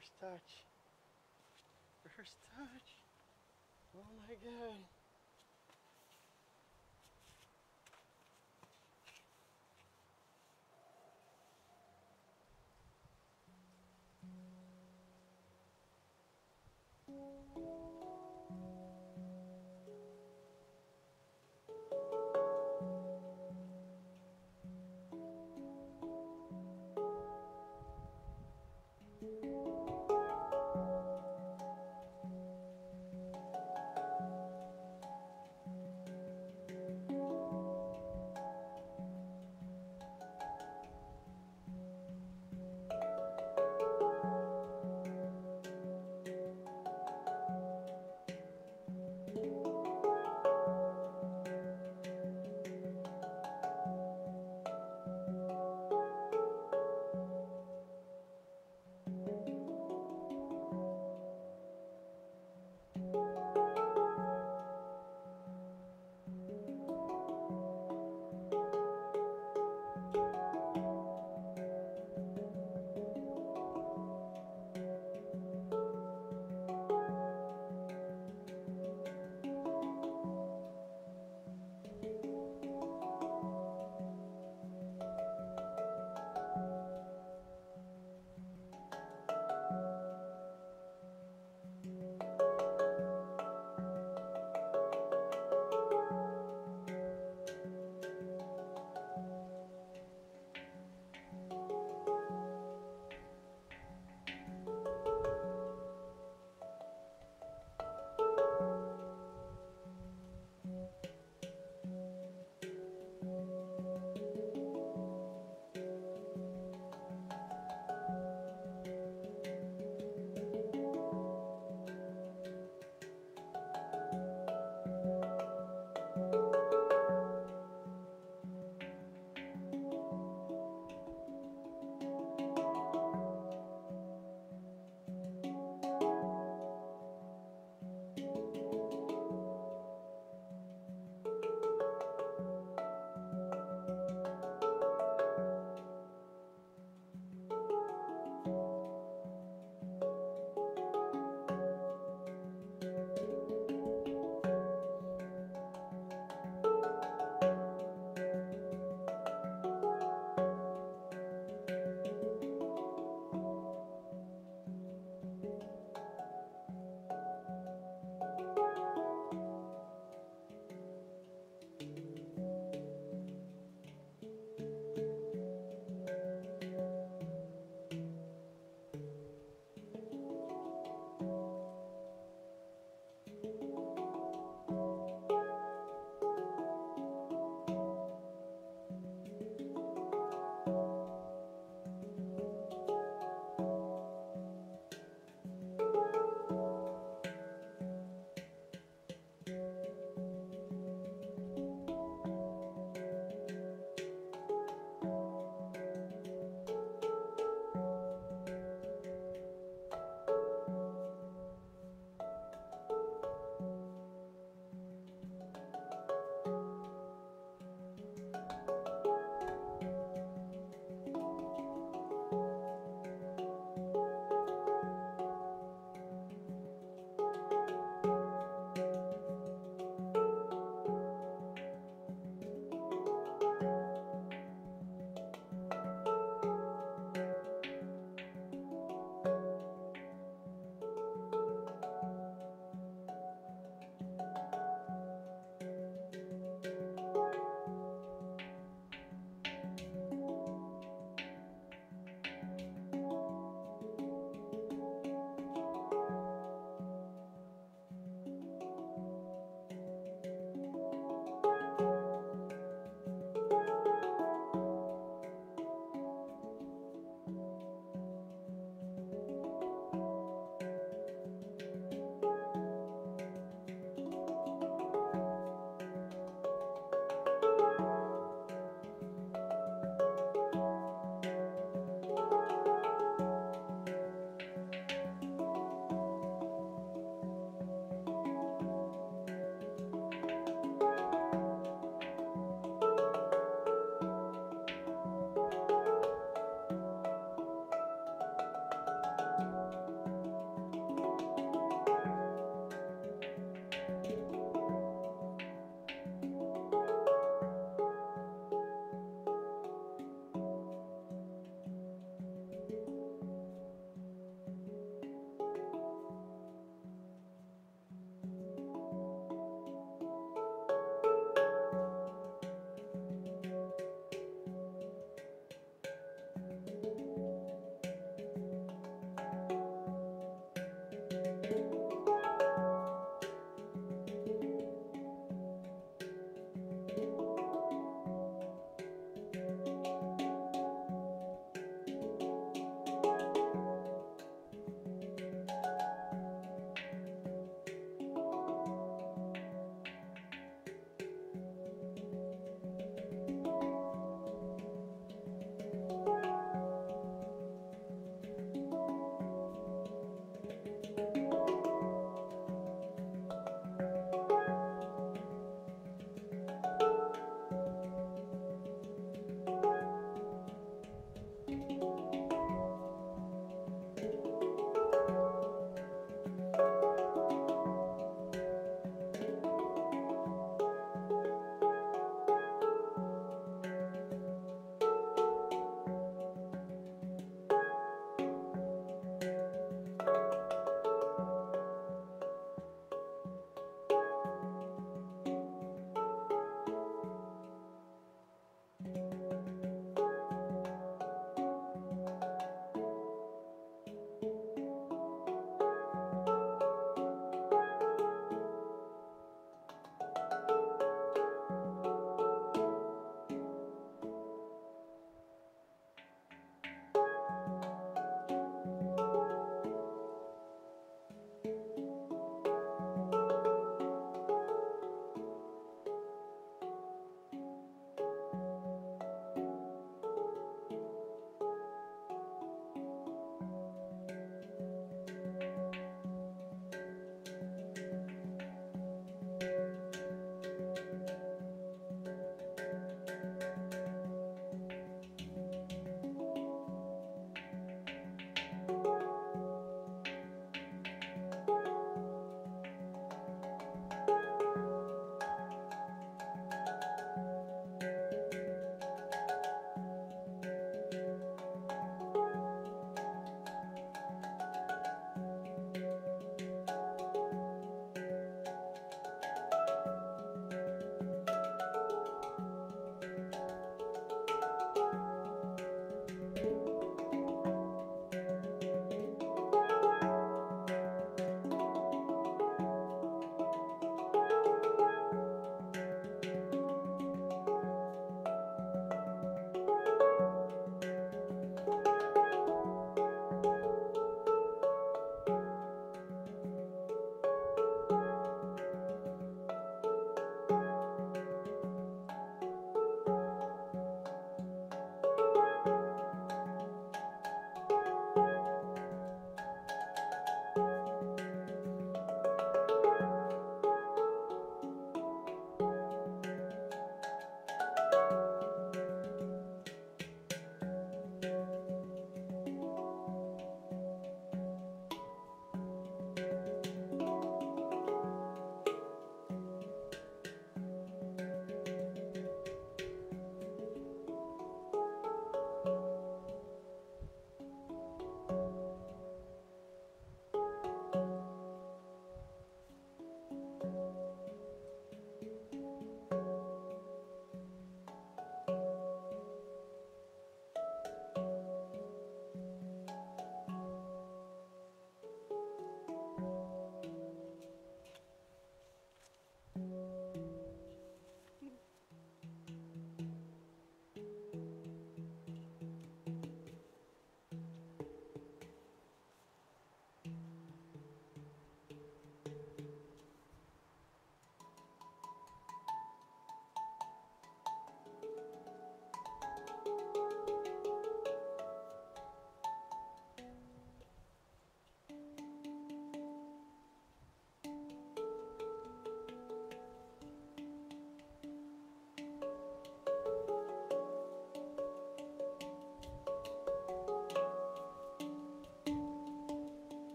First touch. First touch. Oh my god.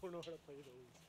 Don't know how to play those.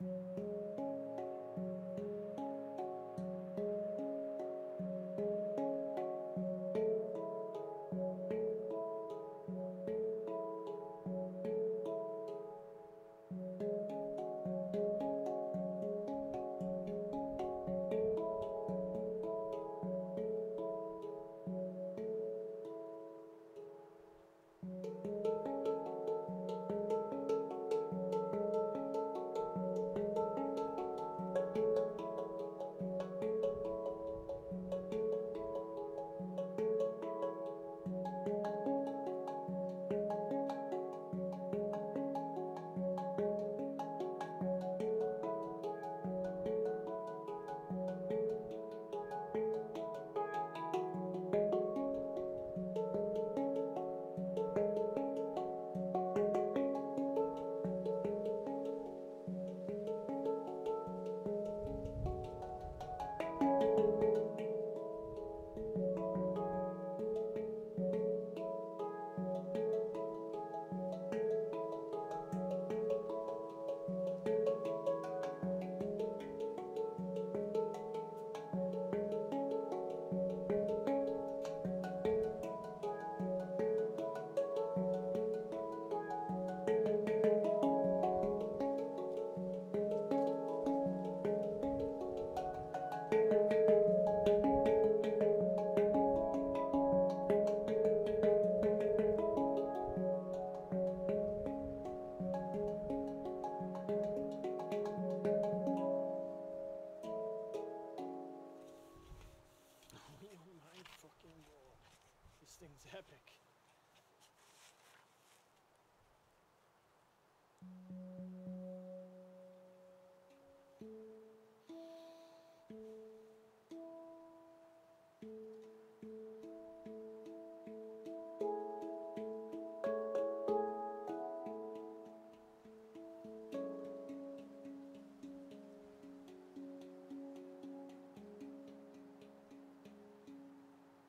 Oh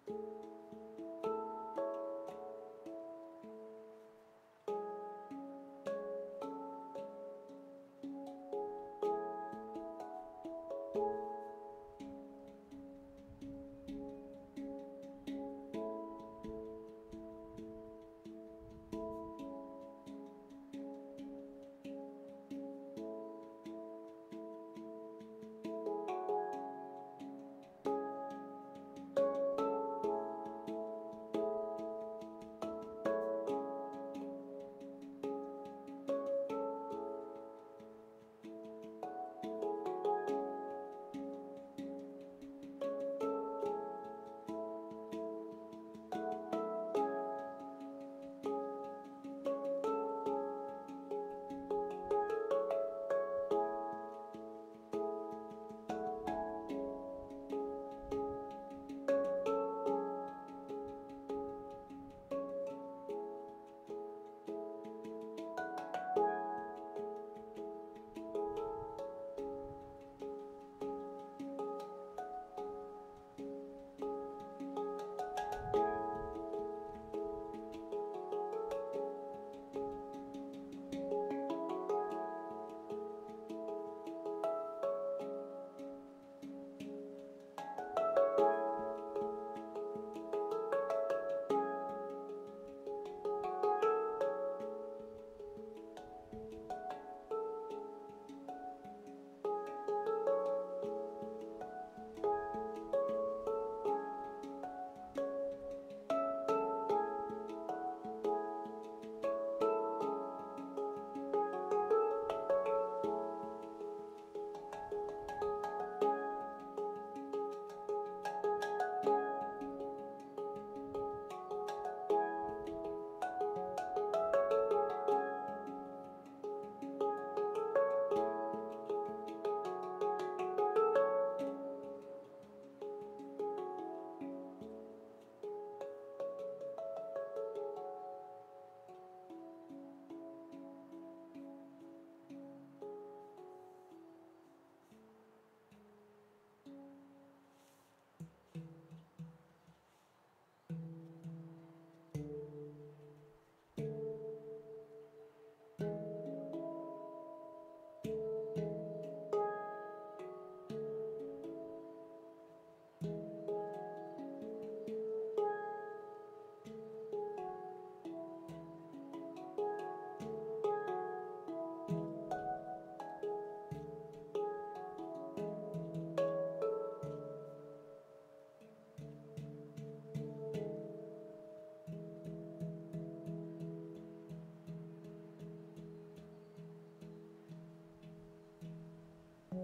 you.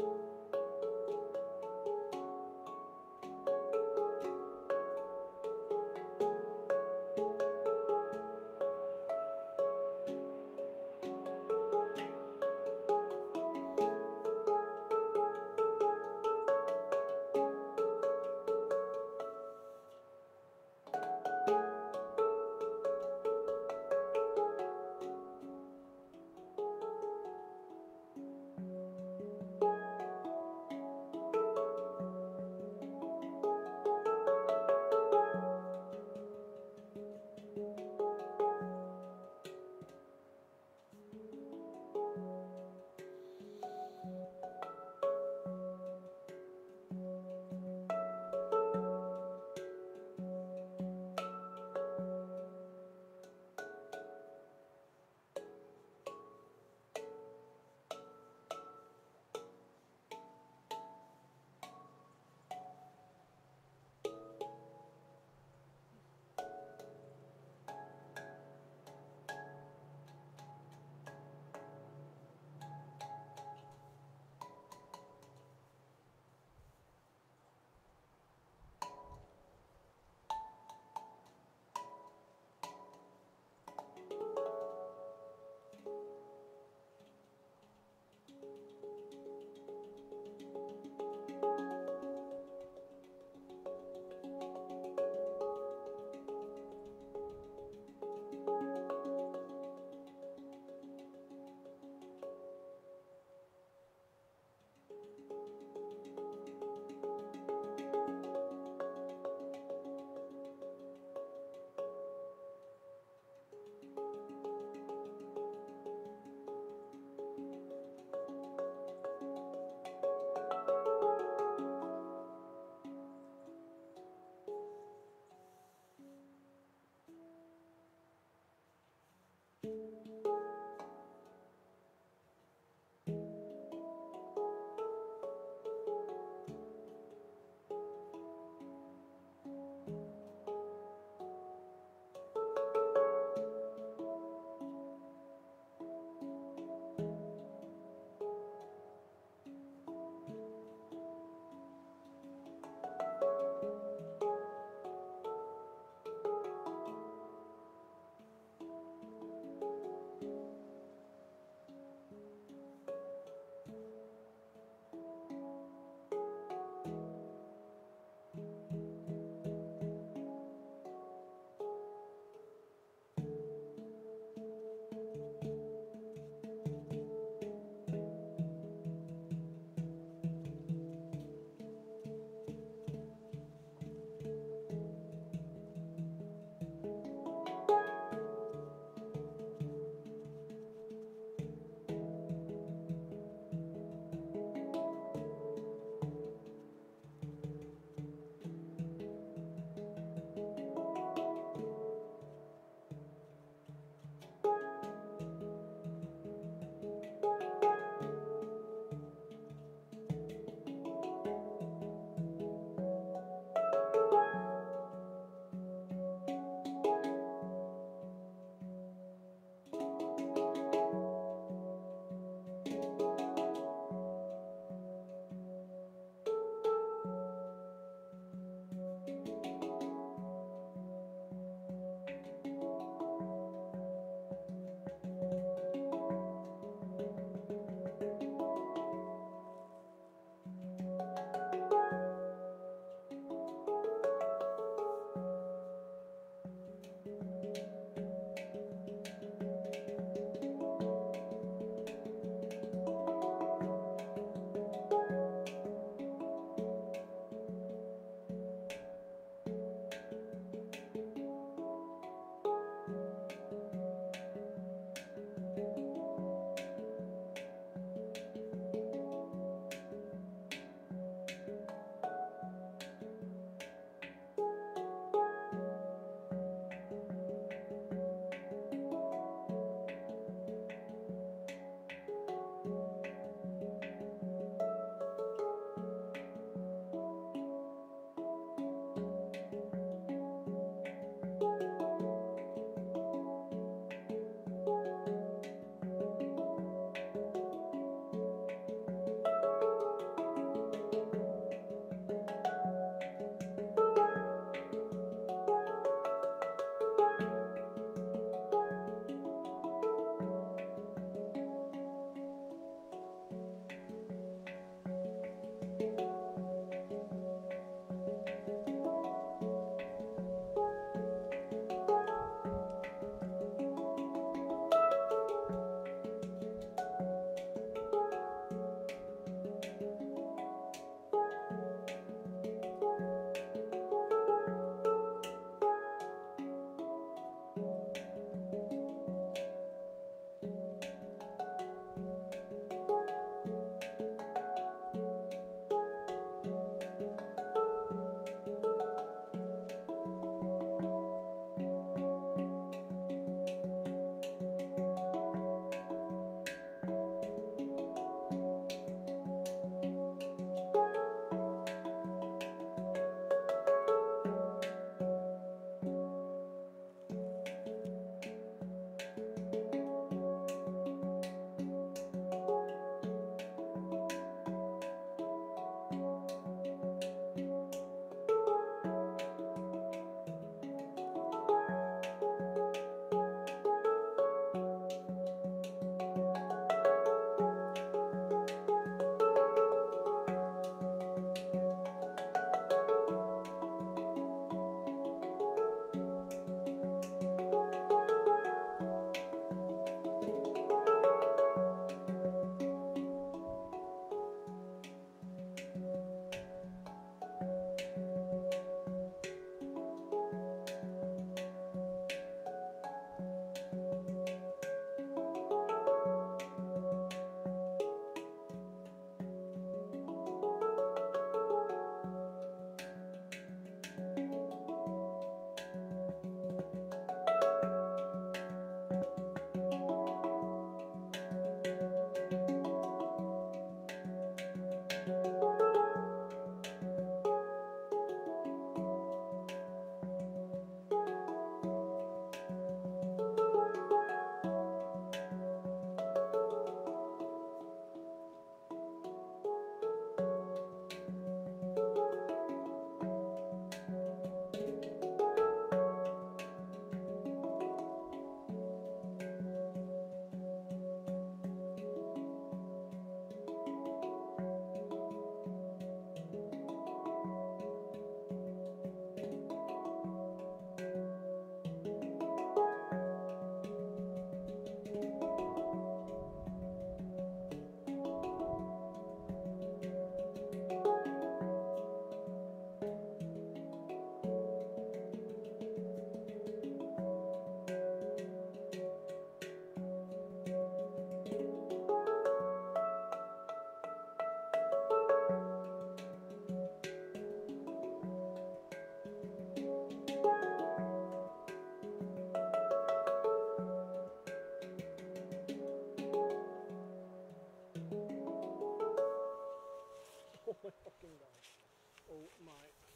Bye.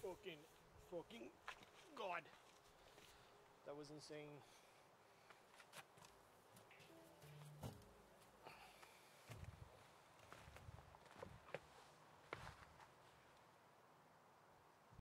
Fucking, fucking god. That was insane.